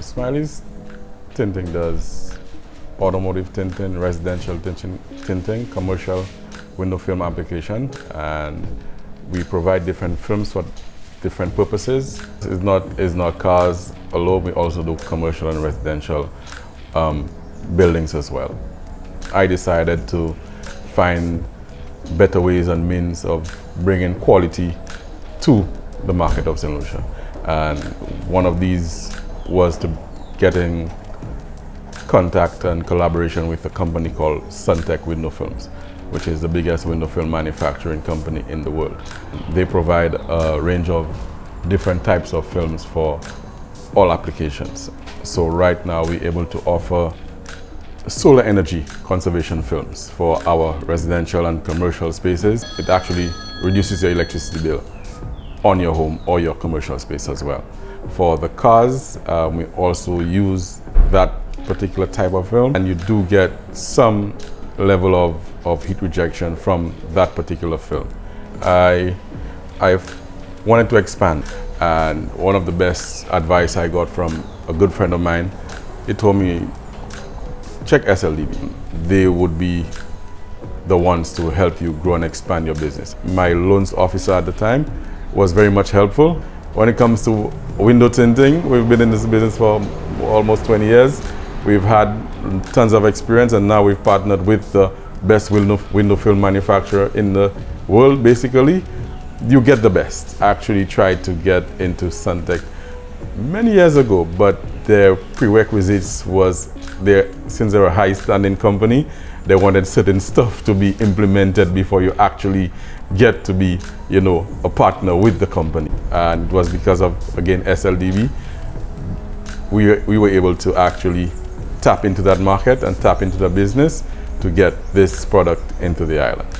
Smiley's tinting does automotive tinting, residential tinting, tinting, commercial window film application, and we provide different films for different purposes. It's not, it's not cars alone, we also do commercial and residential um, buildings as well. I decided to find better ways and means of bringing quality to the market of St. Lucia. And one of these was to get in contact and collaboration with a company called SunTek Window Films, which is the biggest window film manufacturing company in the world. They provide a range of different types of films for all applications. So right now we're able to offer solar energy conservation films for our residential and commercial spaces. It actually reduces your electricity bill on your home or your commercial space as well. For the cars, um, we also use that particular type of film and you do get some level of, of heat rejection from that particular film. I, I've wanted to expand and one of the best advice I got from a good friend of mine, he told me, check SLDB. They would be the ones to help you grow and expand your business. My loans officer at the time was very much helpful. When it comes to window tinting, we've been in this business for almost 20 years. We've had tons of experience and now we've partnered with the best window, window film manufacturer in the world, basically. You get the best. I actually tried to get into SunTek many years ago, but their prerequisites was their, since they're a high standing company, they wanted certain stuff to be implemented before you actually get to be, you know, a partner with the company. And it was because of, again, SLDB, we, we were able to actually tap into that market and tap into the business to get this product into the island.